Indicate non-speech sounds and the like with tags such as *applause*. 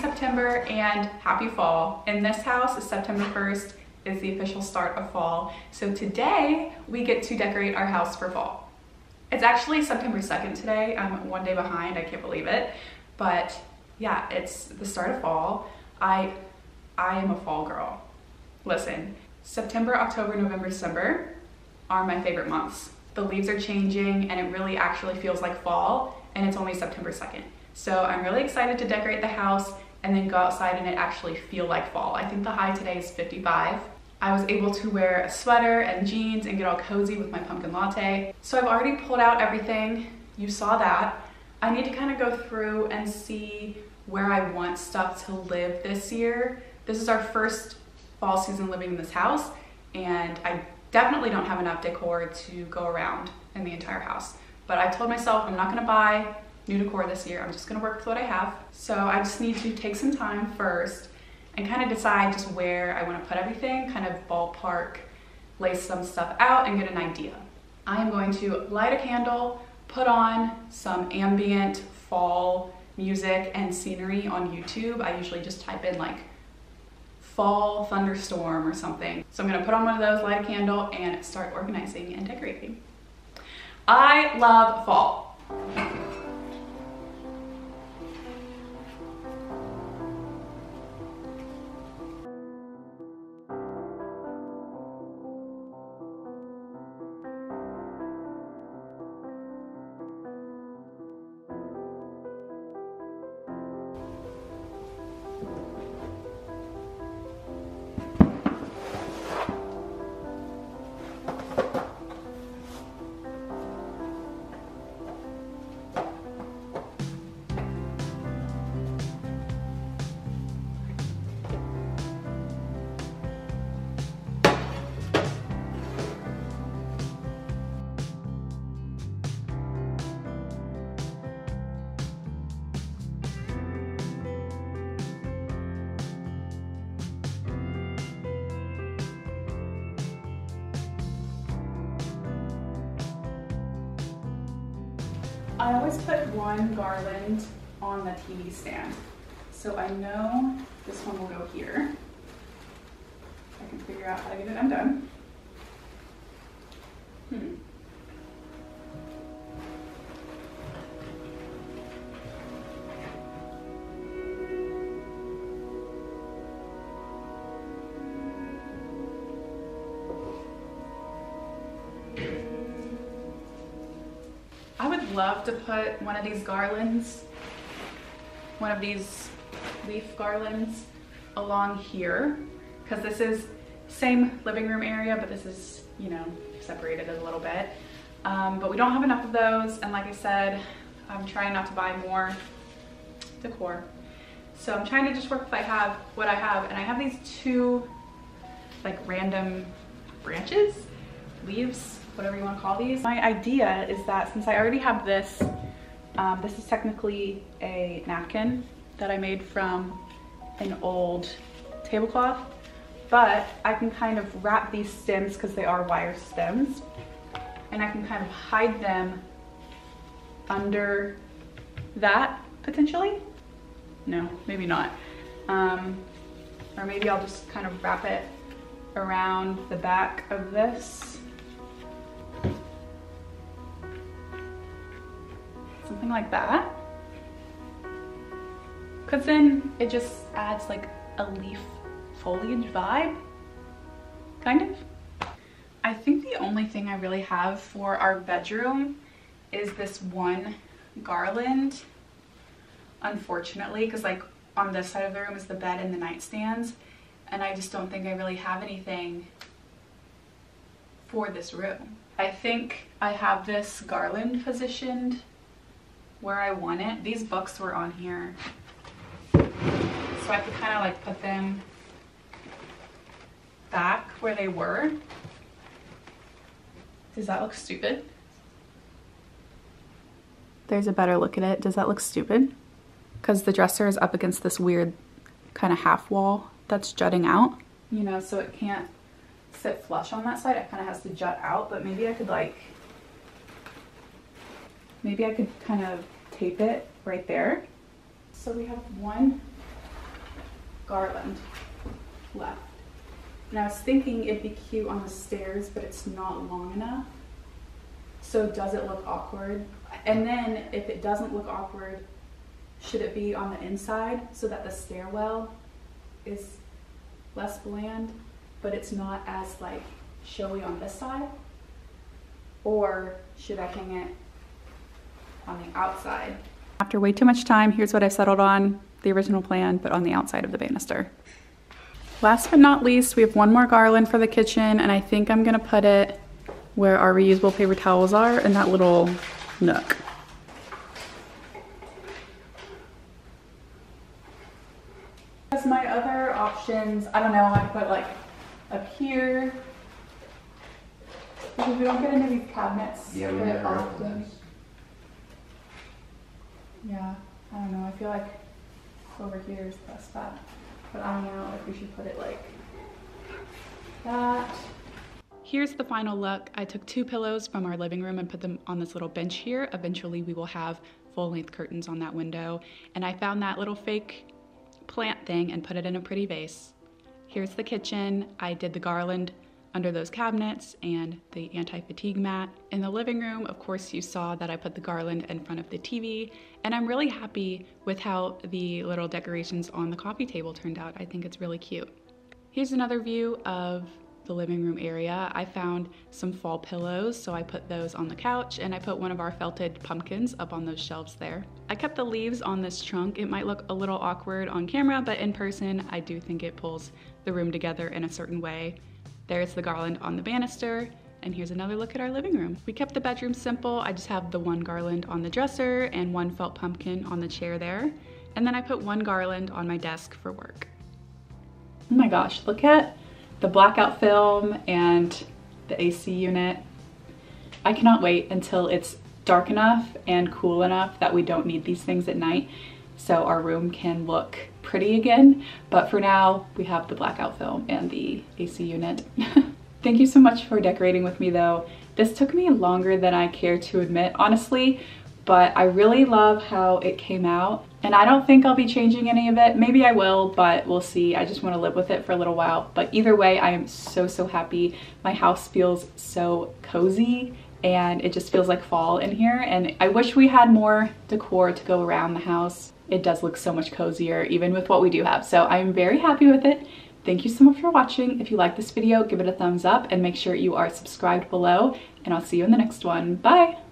September and happy fall. In this house, September 1st is the official start of fall. So today we get to decorate our house for fall. It's actually September 2nd today. I'm one day behind, I can't believe it. But yeah, it's the start of fall. I, I am a fall girl. Listen, September, October, November, December are my favorite months. The leaves are changing and it really actually feels like fall and it's only September 2nd. So I'm really excited to decorate the house and then go outside and it actually feel like fall. I think the high today is 55. I was able to wear a sweater and jeans and get all cozy with my pumpkin latte. So I've already pulled out everything. You saw that. I need to kind of go through and see where I want stuff to live this year. This is our first fall season living in this house and I definitely don't have enough decor to go around in the entire house. But I told myself I'm not gonna buy new decor this year. I'm just gonna work with what I have. So I just need to take some time first and kind of decide just where I wanna put everything, kind of ballpark, lay some stuff out and get an idea. I am going to light a candle, put on some ambient fall music and scenery on YouTube. I usually just type in like fall thunderstorm or something. So I'm gonna put on one of those, light a candle, and start organizing and decorating. I love fall. I always put one garland on the TV stand. So I know this one will go here. I can figure out how to get it undone. Hmm. Love to put one of these garlands, one of these leaf garlands along here because this is same living room area, but this is, you know, separated a little bit. Um, but we don't have enough of those. And like I said, I'm trying not to buy more decor. So I'm trying to just work with I have what I have. And I have these two like random branches, leaves, whatever you want to call these. My idea is that since I already have this, um, this is technically a napkin that I made from an old tablecloth, but I can kind of wrap these stems because they are wire stems and I can kind of hide them under that potentially. No, maybe not. Um, or maybe I'll just kind of wrap it around the back of this something like that. Cause then it just adds like a leaf foliage vibe, kind of. I think the only thing I really have for our bedroom is this one garland, unfortunately, because like on this side of the room is the bed and the nightstands, and I just don't think I really have anything for this room. I think I have this garland positioned where I want it. These books were on here. So I could kind of like put them back where they were. Does that look stupid? There's a better look at it. Does that look stupid? Because the dresser is up against this weird kind of half wall that's jutting out. You know, so it can't sit flush on that side. It kind of has to jut out, but maybe I could like maybe I could kind of tape it right there. So we have one garland left. And I was thinking it'd be cute on the stairs, but it's not long enough. So does it look awkward? And then if it doesn't look awkward, should it be on the inside so that the stairwell is less bland, but it's not as like showy on this side? Or should I hang it on the outside? After way too much time, here's what I settled on, the original plan, but on the outside of the banister. Last but not least, we have one more garland for the kitchen, and I think I'm gonna put it where our reusable paper towels are in that little nook. As my other options, I don't know, I put like up here, because we don't get into these cabinets Yeah, we very often. those. Yeah, I don't know. I feel like over here is the best spot. But I don't know if we should put it like that. Here's the final look. I took two pillows from our living room and put them on this little bench here. Eventually we will have full length curtains on that window. And I found that little fake plant thing and put it in a pretty vase. Here's the kitchen. I did the garland under those cabinets and the anti-fatigue mat. In the living room, of course, you saw that I put the garland in front of the TV, and I'm really happy with how the little decorations on the coffee table turned out. I think it's really cute. Here's another view of the living room area. I found some fall pillows, so I put those on the couch and I put one of our felted pumpkins up on those shelves there. I kept the leaves on this trunk. It might look a little awkward on camera, but in person, I do think it pulls the room together in a certain way. There's the garland on the banister, and here's another look at our living room. We kept the bedroom simple. I just have the one garland on the dresser and one felt pumpkin on the chair there. And then I put one garland on my desk for work. Oh my gosh, look at the blackout film and the AC unit. I cannot wait until it's dark enough and cool enough that we don't need these things at night so our room can look pretty again. But for now, we have the blackout film and the AC unit. *laughs* Thank you so much for decorating with me though. This took me longer than I care to admit, honestly, but I really love how it came out. And I don't think I'll be changing any of it. Maybe I will, but we'll see. I just wanna live with it for a little while. But either way, I am so, so happy. My house feels so cozy and it just feels like fall in here. And I wish we had more decor to go around the house. It does look so much cozier, even with what we do have. So I'm very happy with it. Thank you so much for watching. If you like this video, give it a thumbs up and make sure you are subscribed below and I'll see you in the next one. Bye!